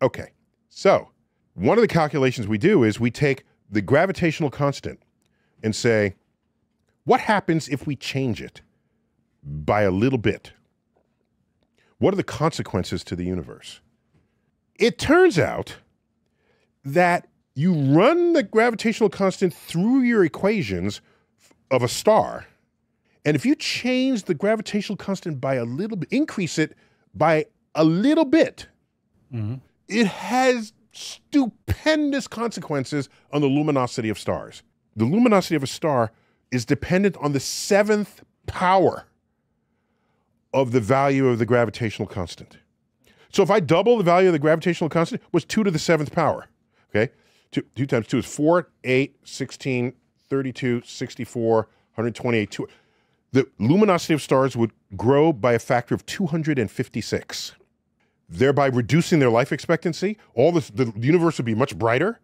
Okay, so one of the calculations we do is we take the gravitational constant and say, what happens if we change it by a little bit? What are the consequences to the universe? It turns out that you run the gravitational constant through your equations of a star, and if you change the gravitational constant by a little bit, increase it by a little bit, mm-hmm. It has stupendous consequences on the luminosity of stars. The luminosity of a star is dependent on the seventh power of the value of the gravitational constant. So if I double the value of the gravitational constant, was 2 to the seventh power. Okay? 2, two times 2 is 4, 8, 16, 32, 64, 128. Two. The luminosity of stars would grow by a factor of 256 thereby reducing their life expectancy. All this, the universe would be much brighter.